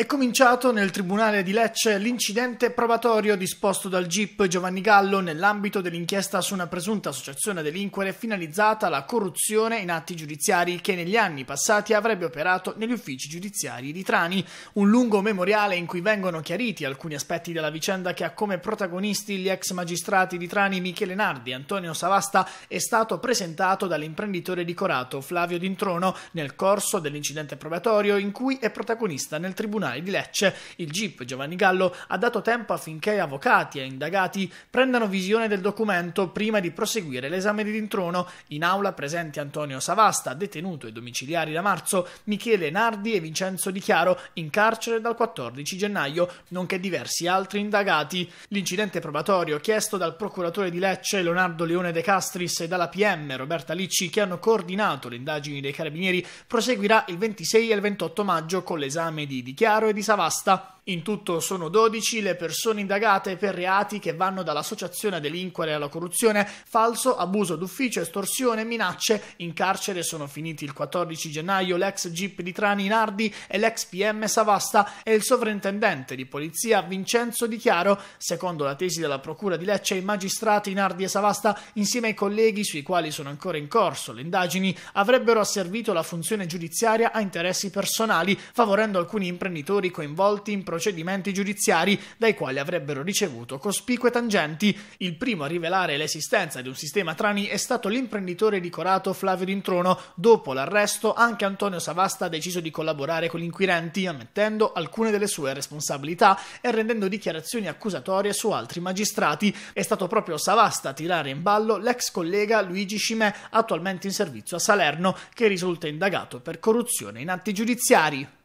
È cominciato nel Tribunale di Lecce l'incidente probatorio disposto dal GIP Giovanni Gallo nell'ambito dell'inchiesta su una presunta associazione delinquere finalizzata alla corruzione in atti giudiziari che negli anni passati avrebbe operato negli uffici giudiziari di Trani. Un lungo memoriale in cui vengono chiariti alcuni aspetti della vicenda che ha come protagonisti gli ex magistrati di Trani Michele Nardi e Antonio Savasta è stato presentato dall'imprenditore di Corato Flavio D'introno nel corso dell'incidente probatorio in cui è protagonista nel Tribunale Tribunale di Lecce, il GIP Giovanni Gallo ha dato tempo affinché avvocati e indagati prendano visione del documento prima di proseguire l'esame di rintrono. In aula presenti Antonio Savasta, detenuto ai domiciliari da marzo, Michele Nardi e Vincenzo Di Chiaro, in carcere dal 14 gennaio, nonché diversi altri indagati. L'incidente probatorio chiesto dal procuratore di Lecce Leonardo Leone De Castris e dalla PM Roberta Licci, che hanno coordinato le indagini dei carabinieri, proseguirà il 26 e il 28 maggio con l'esame di Di Chiaro e di Savasta. In tutto sono 12 le persone indagate per reati che vanno dall'associazione a delinquere alla corruzione, falso, abuso d'ufficio, estorsione, minacce. In carcere sono finiti il 14 gennaio l'ex GIP di Trani Nardi e l'ex PM Savasta e il sovrintendente di polizia Vincenzo Di Chiaro. Secondo la tesi della Procura di Lecce, i magistrati Nardi e Savasta, insieme ai colleghi sui quali sono ancora in corso le indagini, avrebbero asservito la funzione giudiziaria a interessi personali, favorendo alcuni imprenditori coinvolti in processi procedimenti giudiziari dai quali avrebbero ricevuto cospicue tangenti. Il primo a rivelare l'esistenza di un sistema trani è stato l'imprenditore di Corato Flavio D'introno. Dopo l'arresto, anche Antonio Savasta ha deciso di collaborare con gli inquirenti, ammettendo alcune delle sue responsabilità e rendendo dichiarazioni accusatorie su altri magistrati. È stato proprio Savasta a tirare in ballo l'ex collega Luigi Scimè, attualmente in servizio a Salerno, che risulta indagato per corruzione in atti giudiziari.